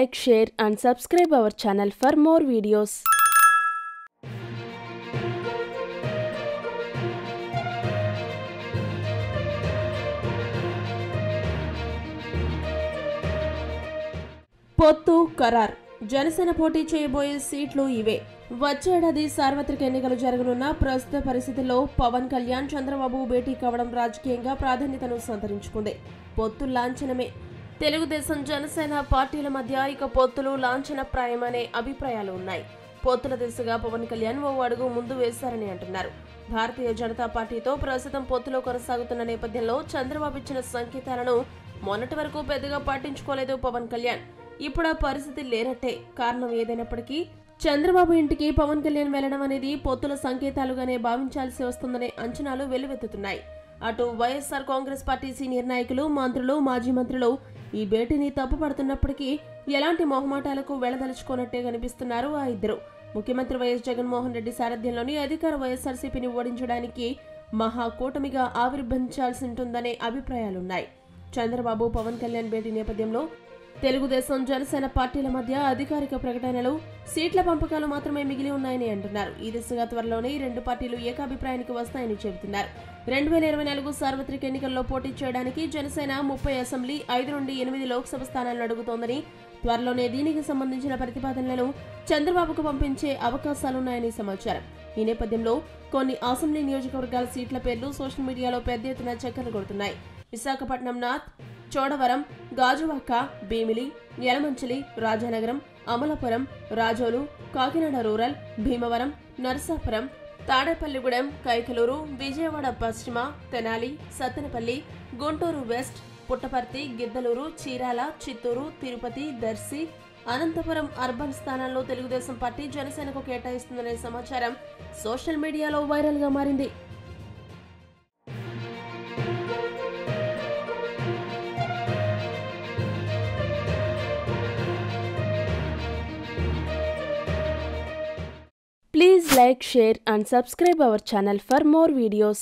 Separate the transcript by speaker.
Speaker 1: like, share, and subscribe our channel for more videos. పొత్తు ఖరార్. జనసేన పోటీ చేయబోయే సీట్లు ఇవే. వచ్చేడాది సార్వత్రిక ఎన్నికలు జరగనున్న ప్రస్తుత పరిస్థితుల్లో పవన్ కళ్యాణ్ చంద్రబాబు భేటీ కావడం రాజకీయంగా ప్రాధాన్యతను సంతరించుకుంది. పొత్తు లాంఛనమే. తెలుగుదేశం జనసేన పార్టీల మధ్య ఇక పొత్తులు లాంఛనప్రాయమనే అభిప్రాయాలు ఉన్నాయి. పొత్తుల దిశగా పవన్ కళ్యాణ్ ఓ అడుగు ముందు వేశారని అంటున్నారు. భారతీయ జనతా పార్టీతో ప్రస్తుతం పొత్తులో కొనసాగుతున్న నేపథ్యంలో చంద్రబాబు ఇచ్చిన సంకేతాలను మొన్నటి వరకు పెద్దగా పట్టించుకోలేదు పవన్ కళ్యాణ్. ఇప్పుడు ఆ పరిస్థితి లేనట్టే. కారణం ఏదైనప్పటికీ చంద్రబాబు ఇంటికి పవన్ కళ్యాణ్ వెళ్ళడం అనేది పొత్తుల సంకేతాలుగానే భావించాల్సి వస్తుందనే అంచనాలు వెల్లువెత్తుతున్నాయి. అటు వైఎస్ఆర్ కాంగ్రెస్ పార్టీ సీనియర్ నాయకులు మంత్రులు మాజీ మంత్రులు ఈ భేటీని తప్పుపడుతున్నప్పటికీ ఎలాంటి మొహమాటాలకు వెళ్ళదలుచుకోనట్టే కనిపిస్తున్నారు ఆ ఇద్దరు. ముఖ్యమంత్రి వైఎస్ జగన్మోహన్ రెడ్డి సారథ్యంలోని అధికార వైఎస్ఆర్సీపీని ఓడించడానికి మహాకూటమిగా ఆవిర్భవించాల్సి ఉంటుందనే అభిప్రాయాలున్నాయి. చంద్రబాబు పవన్ కళ్యాణ్ భేటీ నేపథ్యంలో తెలుగుదేశం జనసేన పార్టీల మధ్య అధికారిక ప్రకటనలు సీట్ల పంపకాలు మాత్రమే మిగిలి ఉన్నాయని అంటున్నారు. ఈ దిశగా త్వరలోనే ఈ రెండు పార్టీలు ఏకాభిప్రాయానికి వస్తాయని చెబుతున్నారు. రెండు వేల ఇరవై నాలుగు సార్వత్రిక ఎన్నికల్లో పోటీ చేయడానికి జనసేన ముప్పై అసెంబ్లీ ఐదు నుండి ఎనిమిది లోక్సభ స్థానాలను అడుగుతోందని త్వరలోనే దీనికి సంబంధించిన ప్రతిపాదనలను చంద్రబాబుకు పంపించే అవకాశాలున్నాయని సమాచారం. ఈ నేపథ్యంలో కొన్ని అసెంబ్లీ నియోజకవర్గాల సీట్ల పేర్లు సోషల్ మీడియాలో పెద్ద ఎత్తున చక్కర్లు కొడుతున్నాయి. విశాఖపట్నం నార్త్ చోడవరం గాజువాక భీమిలి యలమంచిలి రాజానగరం అమలాపురం రాజోలు కాకినాడ రూరల్ భీమవరం నరసాపురం తాడేపల్లిగూడెం కైకలూరు విజయవాడ పశ్చిమ తెనాలి సత్తెనపల్లి గుంటూరు వెస్ట్ పుట్టపర్తి గిద్దలూరు చీరాల చిత్తూరు తిరుపతి దర్శి అనంతపురం అర్బన్ స్థానాల్లో తెలుగుదేశం పార్టీ జనసేనకు కేటాయిస్తుందనే సమాచారం సోషల్ మీడియాలో వైరల్గా మారింది. Like, share and subscribe our channel for more videos.